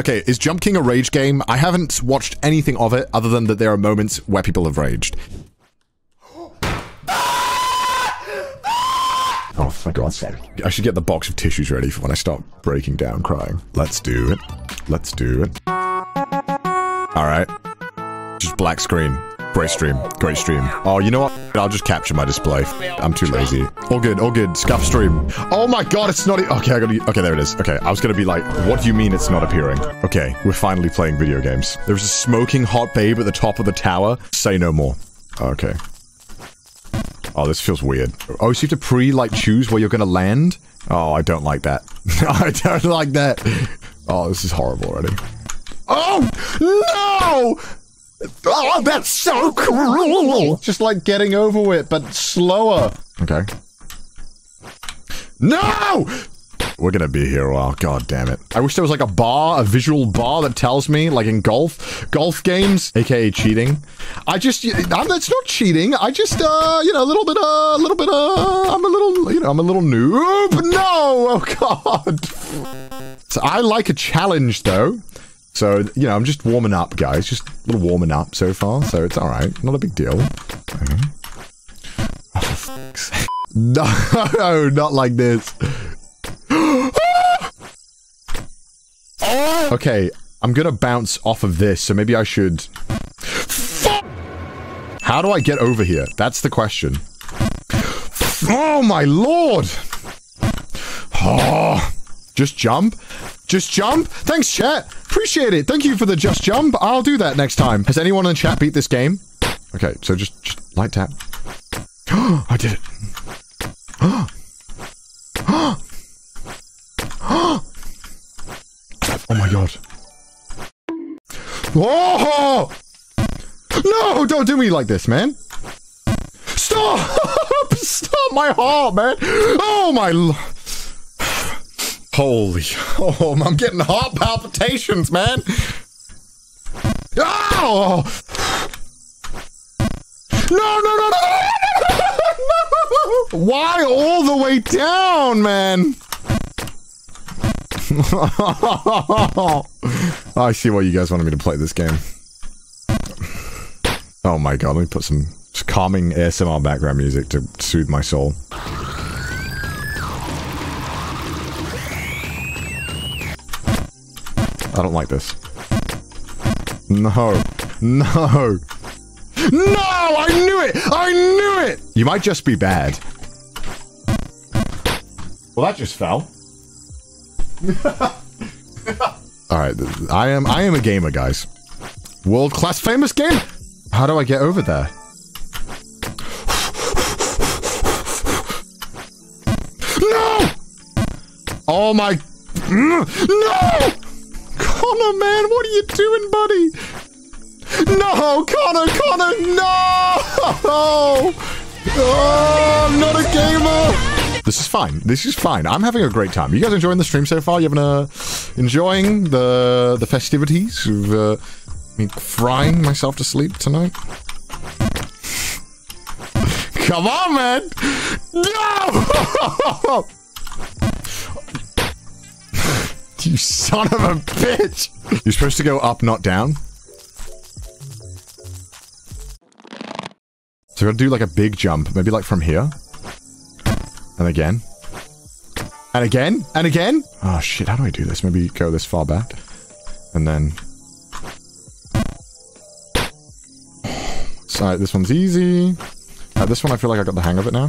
Okay, is Jump King a rage game? I haven't watched anything of it other than that there are moments where people have raged. Oh, for God's sake. I should get the box of tissues ready for when I start breaking down crying. Let's do it. Let's do it. Alright. Just black screen. Great stream. Great stream. Oh, you know what? I'll just capture my display. I'm too lazy. All good. All good. Scuff stream. Oh my god, it's not... Okay, I gotta... Okay, there it is. Okay, I was gonna be like, what do you mean it's not appearing? Okay, we're finally playing video games. There's a smoking hot babe at the top of the tower. Say no more. Okay. Oh, this feels weird. Oh, so you have to pre, like, choose where you're gonna land? Oh, I don't like that. I don't like that. Oh, this is horrible already. Oh, no! Oh, that's so cruel! Just like getting over it, but slower. Okay. No! We're gonna be here a while. God damn it. I wish there was like a bar, a visual bar that tells me, like in golf, golf games, aka cheating. I just, I'm, it's not cheating. I just, uh, you know, a little bit, uh, a little bit, uh, I'm a little, you know, I'm a little noob. No! Oh, God. So I like a challenge, though. So, you know, I'm just warming up, guys. Just a little warming up so far. So it's alright. Not a big deal. Okay. Oh, sake. No, not like this. Okay, I'm gonna bounce off of this, so maybe I should... How do I get over here? That's the question. Oh my lord! Oh, just jump? Just jump? Thanks, chat. Appreciate it. Thank you for the just jump. I'll do that next time. Has anyone in chat beat this game? Okay, so just, just light tap. I did it. Oh my god. Oh! No, don't do me like this, man. Stop! Stop my heart, man. Oh my Holy. Oh, I'm getting heart palpitations, man. Oh! No, no, no, no, no! Why all the way down, man? I see why you guys wanted me to play this game. Oh my god, let me put some calming ASMR background music to soothe my soul. I don't like this. No. No. No! I knew it! I knew it! You might just be bad. Well, that just fell. All right, I am I am a gamer, guys. World class famous game. How do I get over there? No! Oh my! No! Connor, man, what are you doing, buddy? No, Connor, Connor, no! Oh, I'm not a gamer. This is fine. This is fine. I'm having a great time. You guys enjoying the stream so far? You having a enjoying the the festivities of uh, me frying myself to sleep tonight? Come on, man! No! you son of a bitch! You're supposed to go up, not down. So I gotta do like a big jump, maybe like from here. And again. And again. And again. Oh shit, how do I do this? Maybe go this far back. And then... So this one's easy. Uh, this one I feel like I got the hang of it now.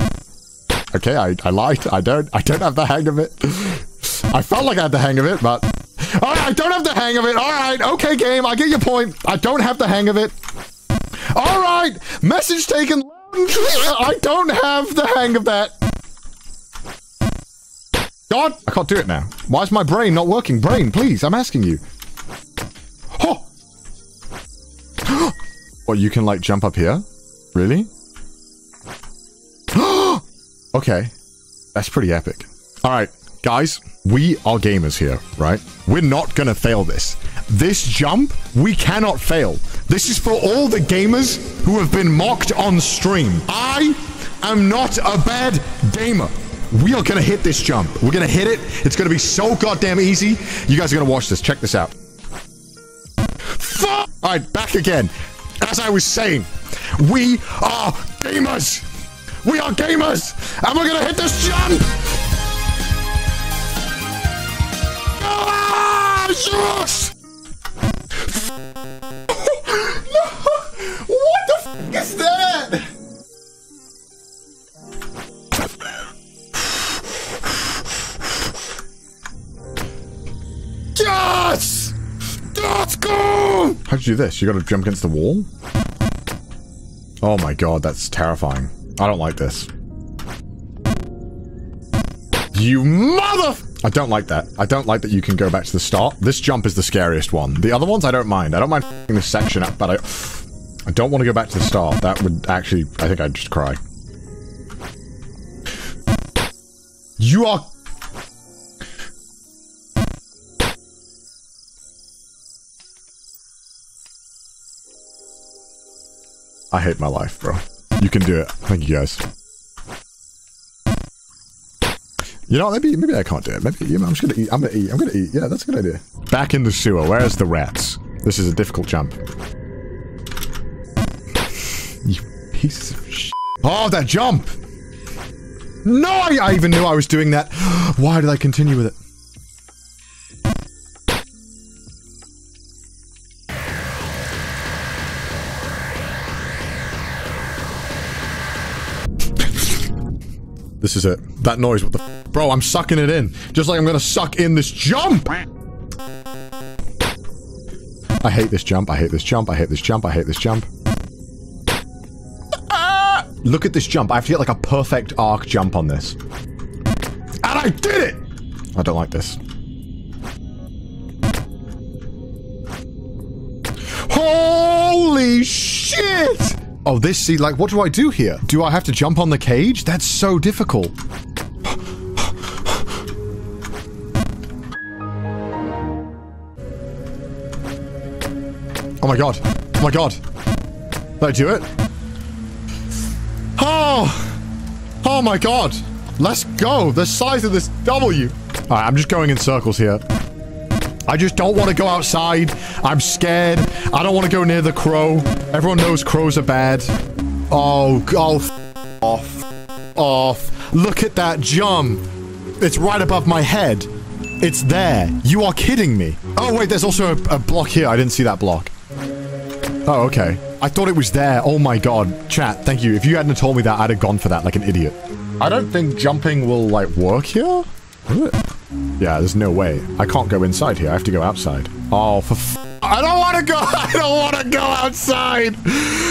Okay, I, I lied. I don't I don't have the hang of it. I felt like I had the hang of it, but... Alright, I don't have the hang of it. Alright, okay game, I get your point. I don't have the hang of it. Alright, message taken. I don't have the hang of that. God, I can't do it now. Why is my brain not working? Brain, please, I'm asking you. Oh! what, you can, like, jump up here? Really? okay. That's pretty epic. Alright, guys, we are gamers here, right? We're not gonna fail this. This jump, we cannot fail. This is for all the gamers who have been mocked on stream. I am not a bad gamer. We are gonna hit this jump. We're gonna hit it. It's gonna be so goddamn easy. You guys are gonna watch this. Check this out. fuck? All right, back again. As I was saying, we are gamers. We are gamers, and we're gonna hit this jump. Yes! no! What the f is that? Yes! Let's go! How'd you do this? You gotta jump against the wall? Oh my god, that's terrifying. I don't like this. You mother... I don't like that. I don't like that you can go back to the start. This jump is the scariest one. The other ones I don't mind. I don't mind this section up, but I... I don't want to go back to the start. That would actually... I think I'd just cry. You are... I hate my life, bro. You can do it. Thank you, guys. You know, maybe maybe I can't do it. Maybe you know, I'm just gonna eat. I'm gonna eat. I'm gonna eat. Yeah, that's a good idea. Back in the sewer. Where's the rats? This is a difficult jump. You pieces of shit. Oh, that jump! No, I, I even knew I was doing that. Why did I continue with it? This is it. That noise, what the Bro, I'm sucking it in. Just like I'm gonna suck in this jump! I hate this jump, I hate this jump, I hate this jump, I hate this jump. Ah! Look at this jump. I have to get like a perfect arc jump on this. And I did it! I don't like this. Holy shit! Oh, this, see, like, what do I do here? Do I have to jump on the cage? That's so difficult. Oh my god. Oh my god. Did I do it? Oh! Oh my god. Let's go. The size of this W. Alright, I'm just going in circles here. I just don't want to go outside. I'm scared. I don't want to go near the crow. Everyone knows crows are bad. Oh, oh, off. Off. Look at that jump. It's right above my head. It's there. You are kidding me. Oh, wait, there's also a, a block here. I didn't see that block. Oh, okay. I thought it was there. Oh my god. Chat, thank you. If you hadn't told me that, I'd have gone for that like an idiot. I don't think jumping will, like, work here. Yeah, there's no way. I can't go inside here. I have to go outside. Oh, for I don't want to go. I don't want to go outside.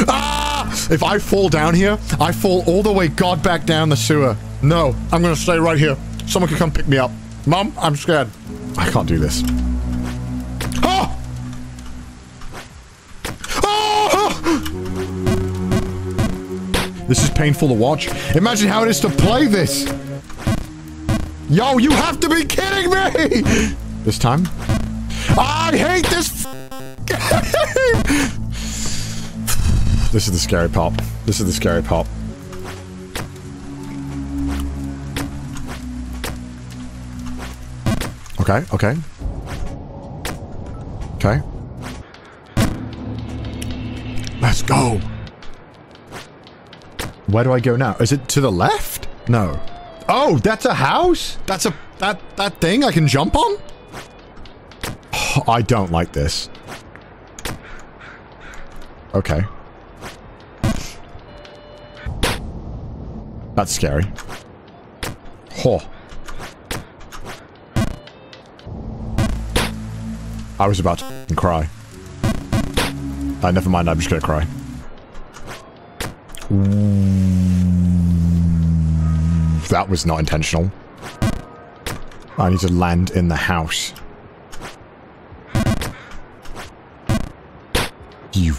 Ah! If I fall down here, I fall all the way god back down the sewer. No, I'm going to stay right here. Someone can come pick me up. Mom, I'm scared. I can't do this. This is painful to watch. Imagine how it is to play this. Yo, you have to be kidding me! This time? I hate this game! this is the scary pop. This is the scary pop. Okay, okay. Okay. Let's go! Where do I go now? Is it to the left? No. Oh, that's a house? That's a... That, that thing I can jump on? Oh, I don't like this. Okay. That's scary. Oh. I was about to cry. Uh, never mind, I'm just gonna cry. That was not intentional. I need to land in the house. You...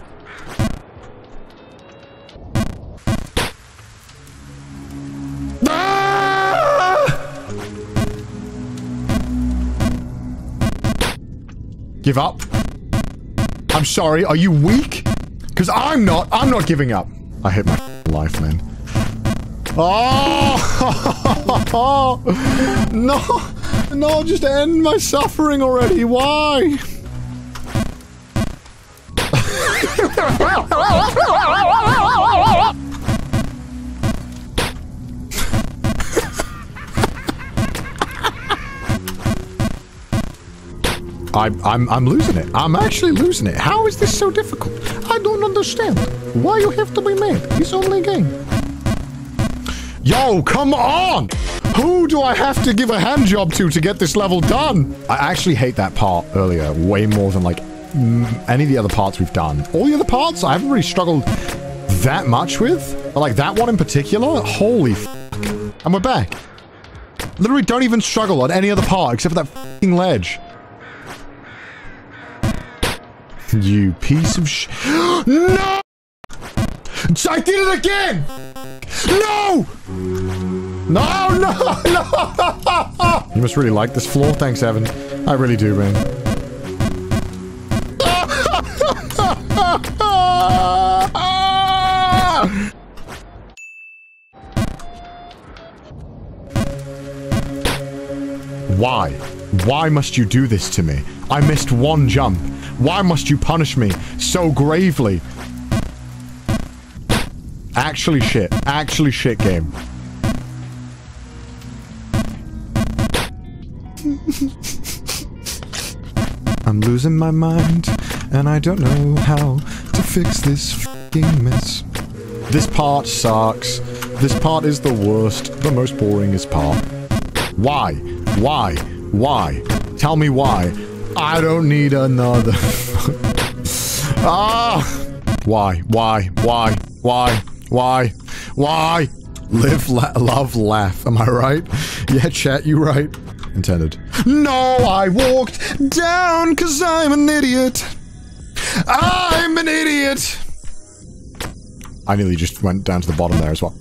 Give up? I'm sorry, are you weak? Because I'm not, I'm not giving up. I hate my life, man. Oh! no! No, just end my suffering already. Why? I, I'm, I'm losing it. I'm actually losing it. How is this so difficult? I don't understand. Why you have to be mad? It's only a game. Yo, come on! Who do I have to give a hand job to to get this level done? I actually hate that part earlier way more than like mm, any of the other parts we've done. All the other parts I haven't really struggled that much with. But like that one in particular, holy fuck. And we're back. Literally don't even struggle on any other part except for that fucking ledge. You piece of sh- No! I did it again! No! No, no, no! You must really like this floor. Thanks, Evan. I really do, man. Why? Why must you do this to me? I missed one jump. Why must you punish me so gravely? Actually shit. Actually shit game. I'm losing my mind, and I don't know how to fix this fucking mess. This part sucks. This part is the worst, the most boringest part. Why? Why? Why? Tell me why. I don't need another. ah! Why? Why? Why? Why? Why? Why? Live, la love, laugh. Am I right? Yeah, chat, you right. Intended. No, I walked down because I'm an idiot. I'm an idiot. I nearly just went down to the bottom there as well.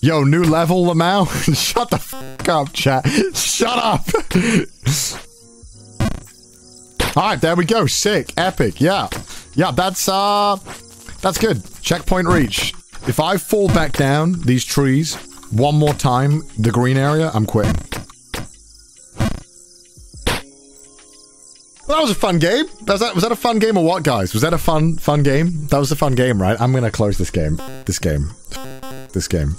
Yo, new level, Lamau? Shut the fuck up, chat. Shut up. Alright, there we go. Sick. Epic. Yeah. Yeah, that's, uh... That's good. Checkpoint reach. If I fall back down these trees one more time, the green area, I'm quitting. Well, that was a fun game. Was that, was that a fun game or what, guys? Was that a fun, fun game? That was a fun game, right? I'm gonna close this game. This game this game.